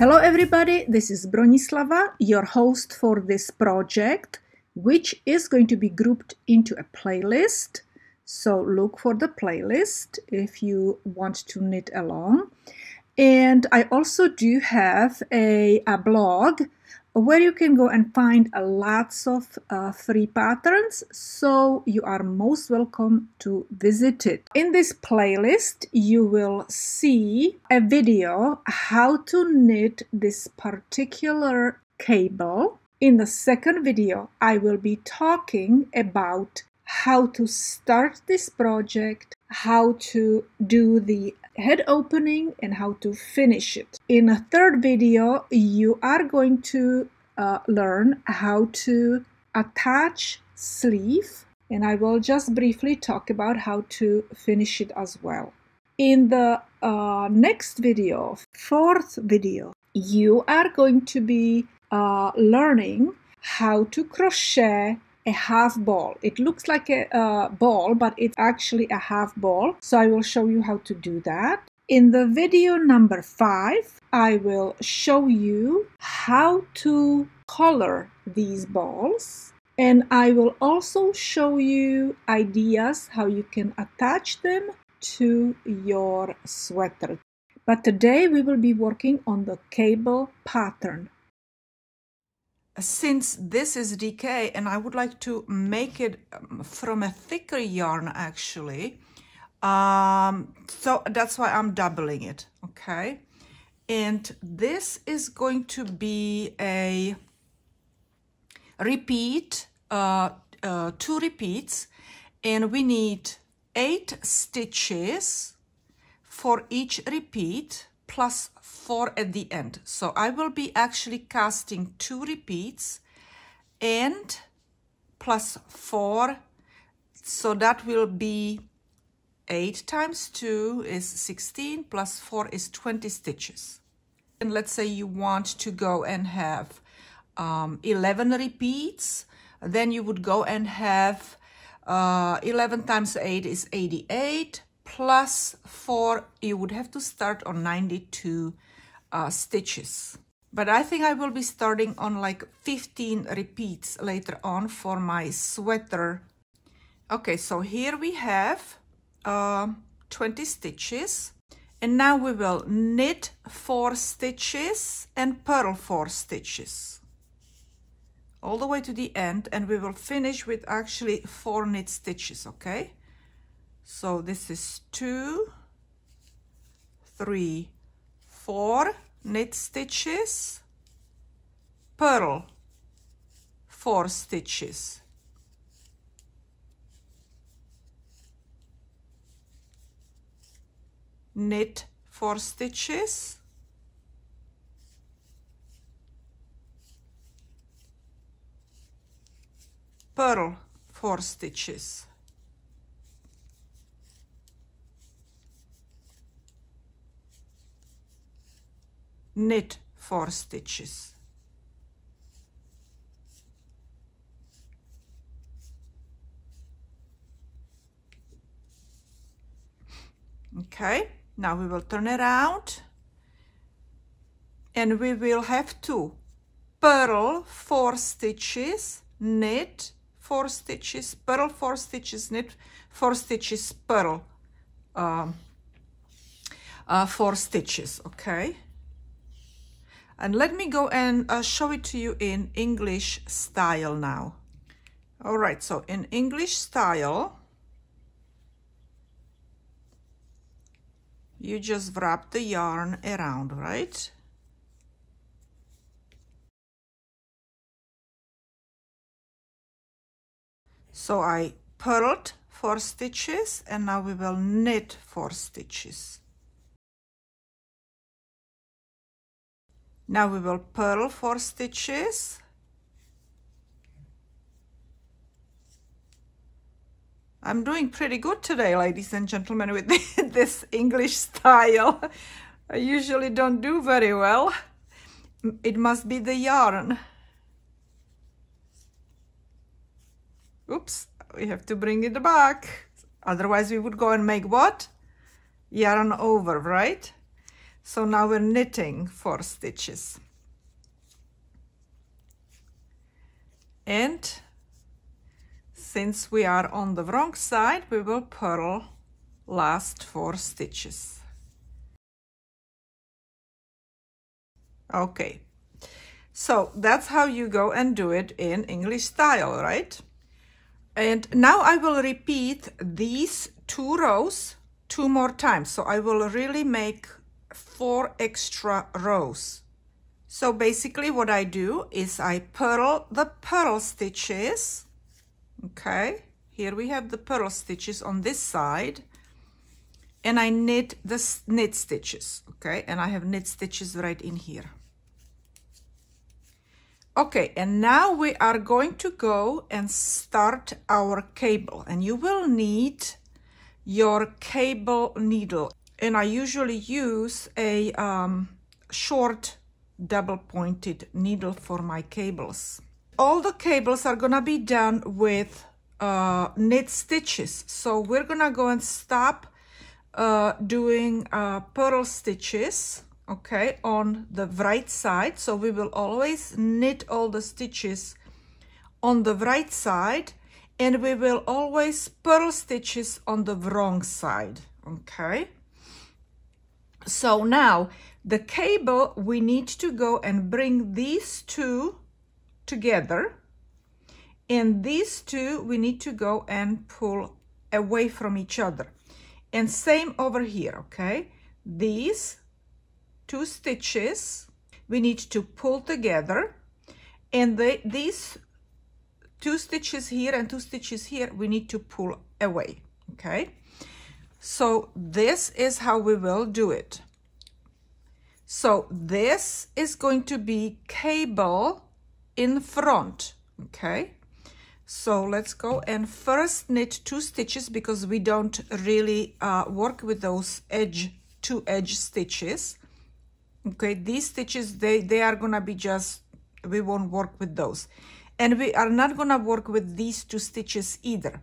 Hello everybody, this is Bronislava, your host for this project, which is going to be grouped into a playlist. So look for the playlist if you want to knit along. And I also do have a, a blog where you can go and find lots of uh, free patterns so you are most welcome to visit it. In this playlist you will see a video how to knit this particular cable. In the second video i will be talking about how to start this project how to do the head opening and how to finish it. In a third video, you are going to uh, learn how to attach sleeve and I will just briefly talk about how to finish it as well. In the uh, next video, fourth video, you are going to be uh, learning how to crochet a half ball. It looks like a, a ball, but it's actually a half ball. So I will show you how to do that. In the video number five, I will show you how to color these balls. And I will also show you ideas how you can attach them to your sweater. But today we will be working on the cable pattern since this is DK and I would like to make it um, from a thicker yarn actually, um, so that's why I'm doubling it, okay? And this is going to be a repeat, uh, uh, two repeats, and we need eight stitches for each repeat plus 4 at the end. So I will be actually casting two repeats and plus 4. So that will be 8 times 2 is 16 plus 4 is 20 stitches. And let's say you want to go and have um, 11 repeats, then you would go and have uh, 11 times 8 is 88 plus 4, you would have to start on 92 uh, stitches. But I think I will be starting on like 15 repeats later on for my sweater. Okay, so here we have uh, 20 stitches. And now we will knit 4 stitches and purl 4 stitches. All the way to the end and we will finish with actually 4 knit stitches, okay? So this is two, three, four knit stitches, purl, four stitches. Knit four stitches, purl four stitches. Knit four stitches okay now we will turn around and we will have to purl four stitches knit four stitches purl four stitches knit four stitches purl um, uh, four stitches okay and let me go and uh, show it to you in English style now. All right, so in English style, you just wrap the yarn around, right? So I purled four stitches and now we will knit four stitches. Now we will purl four stitches. I'm doing pretty good today, ladies and gentlemen, with this English style. I usually don't do very well. It must be the yarn. Oops, we have to bring it back. Otherwise we would go and make what? Yarn over, right? So now we're knitting four stitches. And since we are on the wrong side, we will purl last four stitches. Okay, so that's how you go and do it in English style, right? And now I will repeat these two rows two more times. So I will really make four extra rows. So basically what I do is I purl the purl stitches. Okay, here we have the purl stitches on this side. And I knit the knit stitches. Okay, and I have knit stitches right in here. Okay, and now we are going to go and start our cable and you will need your cable needle and I usually use a um, short double pointed needle for my cables. All the cables are gonna be done with uh, knit stitches. So we're gonna go and stop uh, doing uh, purl stitches okay on the right side. So we will always knit all the stitches on the right side and we will always purl stitches on the wrong side okay so now the cable we need to go and bring these two together. And these two we need to go and pull away from each other. And same over here okay? These two stitches we need to pull together. And the, these two stitches here and two stitches here we need to pull away okay so this is how we will do it. So this is going to be cable in front okay? So let's go and first knit two stitches because we don't really uh, work with those edge two edge stitches. Okay these stitches they they are gonna be just we won't work with those. And we are not gonna work with these two stitches either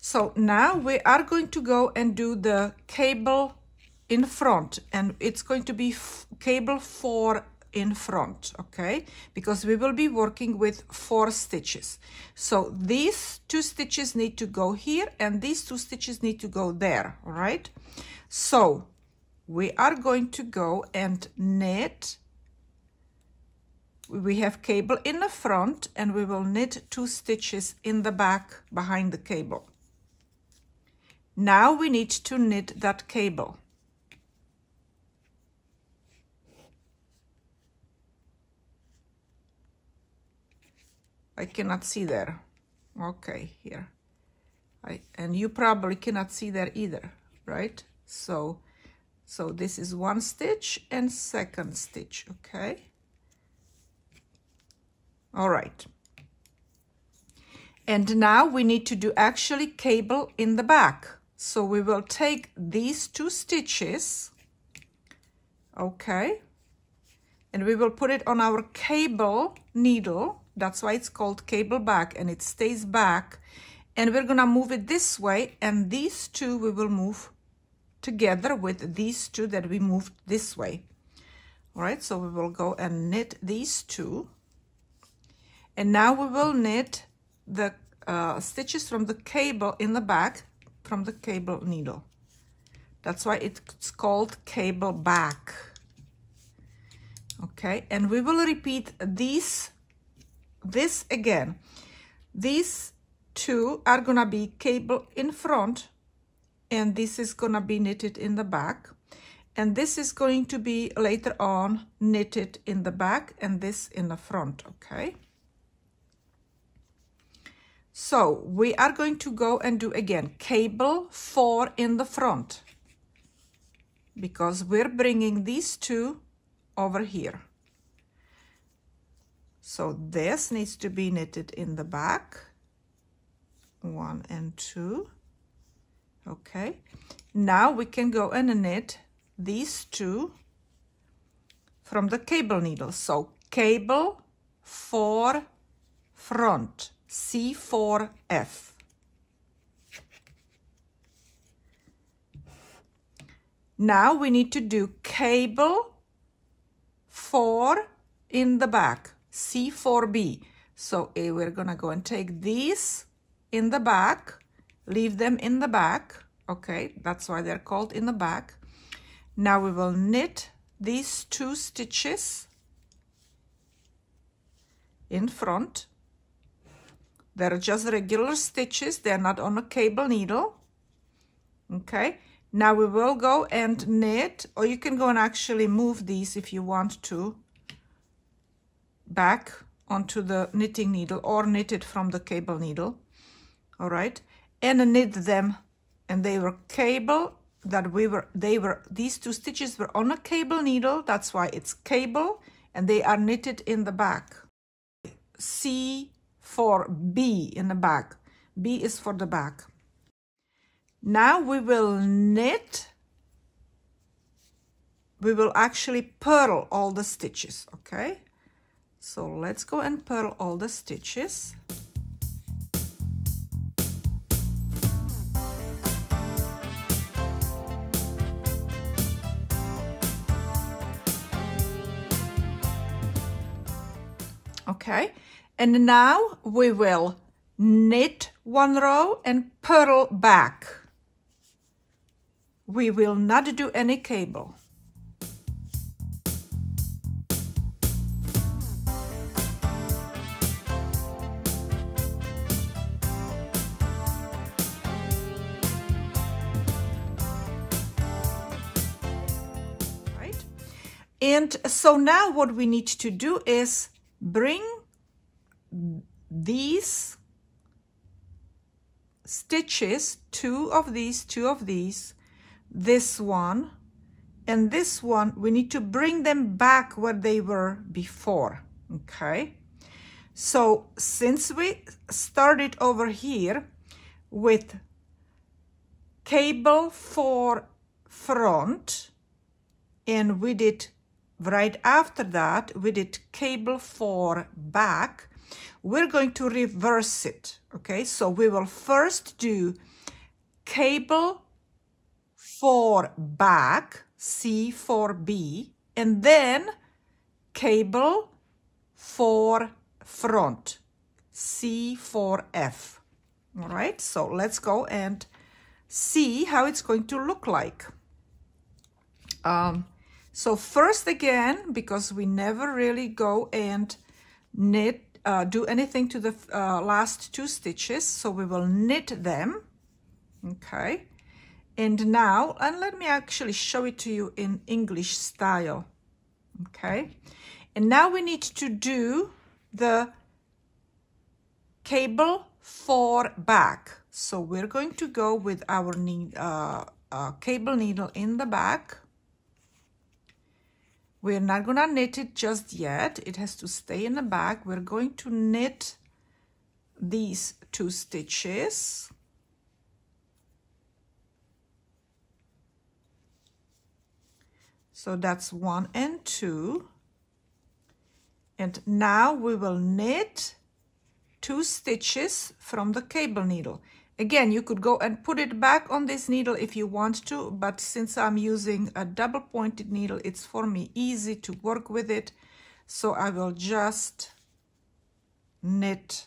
so now we are going to go and do the cable in front and it's going to be cable four in front okay? Because we will be working with four stitches. So these two stitches need to go here and these two stitches need to go there all right? So we are going to go and knit. We have cable in the front and we will knit two stitches in the back behind the cable now we need to knit that cable. I cannot see there. Okay here. I and you probably cannot see there either right? So so this is one stitch and second stitch okay? All right. And now we need to do actually cable in the back so we will take these two stitches okay and we will put it on our cable needle that's why it's called cable back and it stays back and we're gonna move it this way and these two we will move together with these two that we moved this way. All right, so we will go and knit these two. And now we will knit the uh, stitches from the cable in the back from the cable needle. That's why it's called cable back. Okay, and we will repeat these, this again. These two are gonna be cable in front and this is gonna be knitted in the back and this is going to be later on knitted in the back and this in the front okay so we are going to go and do again cable four in the front. Because we're bringing these two over here. So this needs to be knitted in the back. One and two. Okay. Now we can go and knit these two from the cable needle. So cable four front C4F now we need to do cable 4 in the back, C4B. So uh, we're gonna go and take these in the back, leave them in the back. Okay, that's why they're called in the back. Now we will knit these two stitches in front. They're just regular stitches. They're not on a cable needle. Okay. Now we will go and knit, or you can go and actually move these if you want to back onto the knitting needle or knit it from the cable needle. All right. And knit them. And they were cable that we were, they were, these two stitches were on a cable needle. That's why it's cable and they are knitted in the back. C for B in the back. B is for the back. Now we will knit. We will actually purl all the stitches, okay? So let's go and purl all the stitches. Okay, and now we will knit one row and purl back. We will not do any cable. Right? And so now what we need to do is bring these stitches, two of these, two of these, this one, and this one, we need to bring them back where they were before, okay? So since we started over here with cable four front, and we did right after that, we did cable four back, we're going to reverse it, okay? So we will first do cable four back, C4B, and then cable four front, C4F. All right, so let's go and see how it's going to look like. Um, so first again, because we never really go and knit, uh, do anything to the uh, last two stitches, so we will knit them, okay? And now, and let me actually show it to you in English style, okay? And now we need to do the cable four back. So we're going to go with our need, uh, uh, cable needle in the back we're not gonna knit it just yet. It has to stay in the back. We're going to knit these two stitches. So that's one and two. And now we will knit two stitches from the cable needle. Again, you could go and put it back on this needle if you want to, but since I'm using a double pointed needle, it's for me easy to work with it. So I will just knit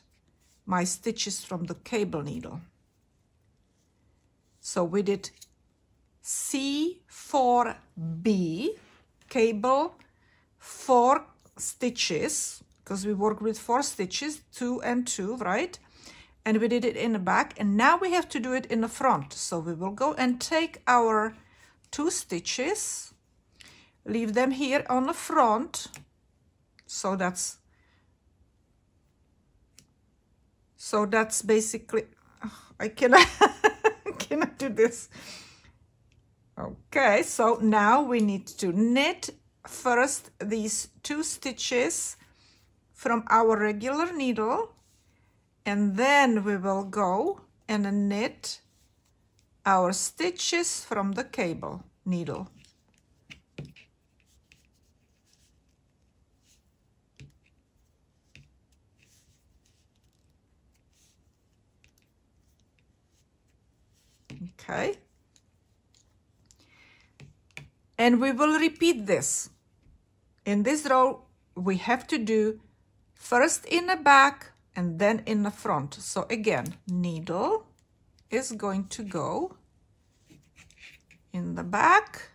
my stitches from the cable needle. So we did C4B, cable, four stitches, because we work with four stitches, two and two, right? And we did it in the back and now we have to do it in the front. So we will go and take our two stitches leave them here on the front. So that's so that's basically I cannot cannot do this. Okay so now we need to knit first these two stitches from our regular needle and then we will go and knit our stitches from the cable needle. Okay. and we will repeat this. In this row, we have to do first in the back and then in the front. So again, needle is going to go in the back.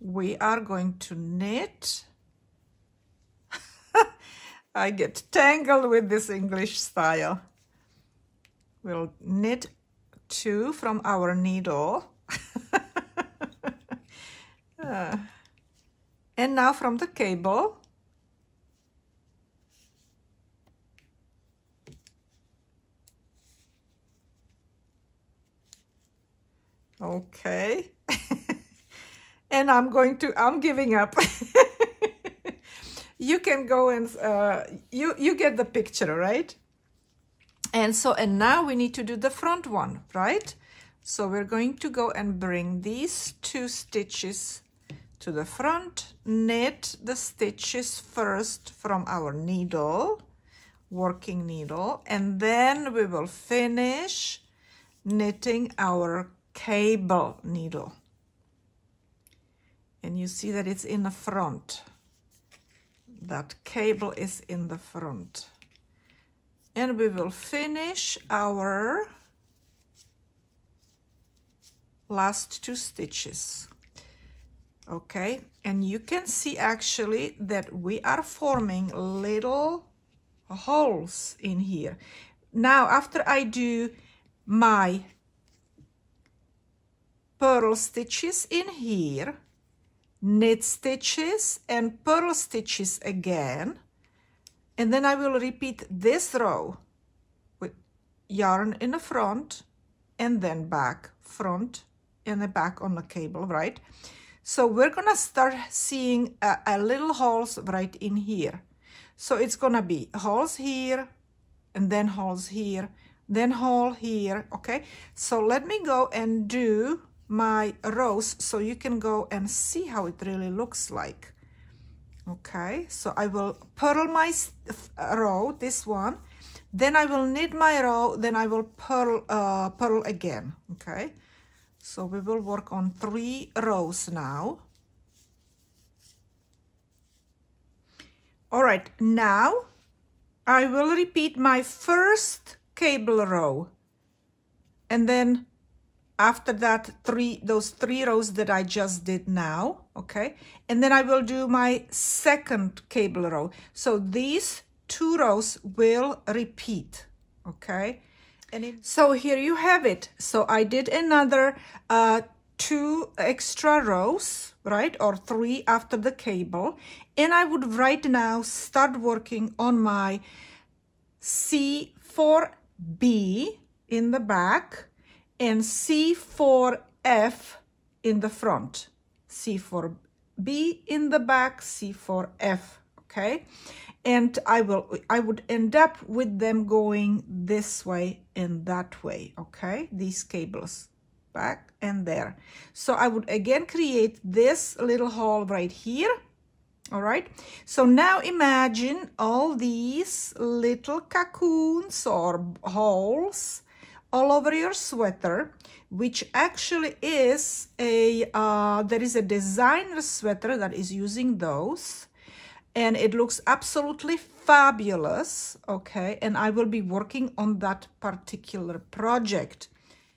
We are going to knit. I get tangled with this English style. We'll knit two from our needle. uh, and now from the cable, Okay. and I'm going to, I'm giving up. you can go and, uh, you, you get the picture, right? And so, and now we need to do the front one, right? So we're going to go and bring these two stitches to the front, knit the stitches first from our needle, working needle, and then we will finish knitting our cable needle. And you see that it's in the front. That cable is in the front. And we will finish our last two stitches. Okay, and you can see actually that we are forming little holes in here. Now, after I do my purl stitches in here, knit stitches and purl stitches again. And then I will repeat this row with yarn in the front and then back, front and the back on the cable, right? So we're gonna start seeing a, a little holes right in here. So it's gonna be holes here and then holes here, then hole here, okay? So let me go and do my rows so you can go and see how it really looks like. Okay, so I will purl my row, this one, then I will knit my row, then I will purl, uh, purl again, okay? So we will work on three rows now. All right, now I will repeat my first cable row and then after that three those three rows that I just did now okay? And then I will do my second cable row. So these two rows will repeat okay? And it, so here you have it. So I did another uh, two extra rows right? Or three after the cable. And I would right now start working on my C4B in the back and C4F in the front, C4B in the back, C4F, okay? And I will, I would end up with them going this way and that way, okay? These cables back and there. So I would again create this little hole right here, all right? So now imagine all these little cocoons or holes all over your sweater, which actually is a, uh, there is a designer sweater that is using those and it looks absolutely fabulous, okay? And I will be working on that particular project.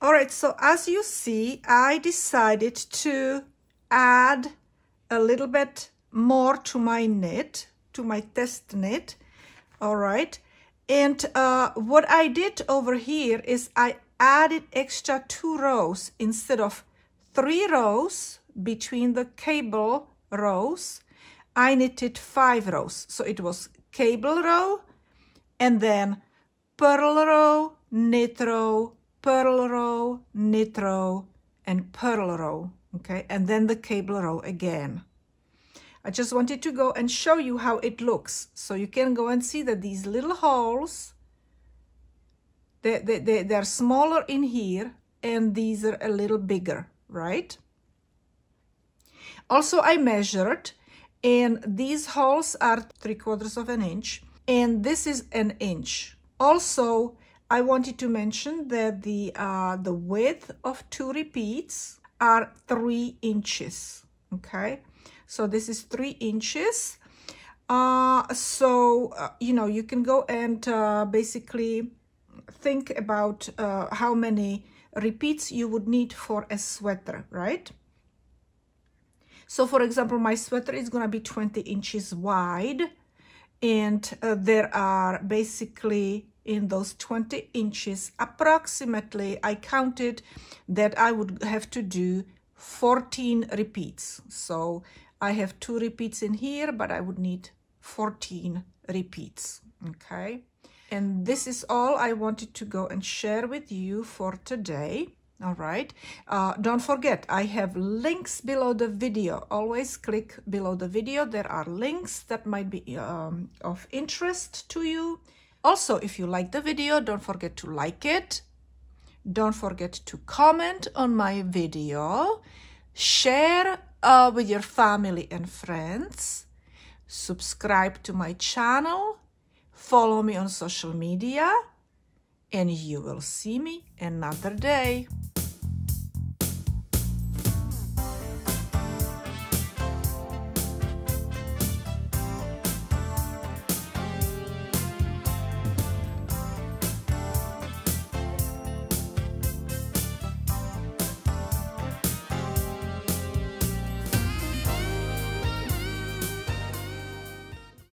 All right, so as you see, I decided to add a little bit more to my knit, to my test knit, all right? And uh, what I did over here is I added extra two rows instead of three rows between the cable rows. I knitted five rows. So it was cable row and then purl row, knit row, purl row, knit row, and purl row. Okay, and then the cable row again. I just wanted to go and show you how it looks. So you can go and see that these little holes, they, they, they, they're smaller in here and these are a little bigger, right? Also, I measured and these holes are three quarters of an inch and this is an inch. Also, I wanted to mention that the, uh, the width of two repeats are three inches. Okay, so this is three inches. Uh, so, uh, you know, you can go and uh, basically think about uh, how many repeats you would need for a sweater, right? So for example, my sweater is going to be 20 inches wide and uh, there are basically in those 20 inches approximately I counted that I would have to do 14 repeats so I have two repeats in here but I would need 14 repeats okay? And this is all I wanted to go and share with you for today all right? Uh, don't forget i have links below the video. Always click below the video. There are links that might be um, of interest to you. Also if you like the video don't forget to like it. Don't forget to comment on my video. Share uh, with your family and friends. Subscribe to my channel. Follow me on social media. And you will see me another day.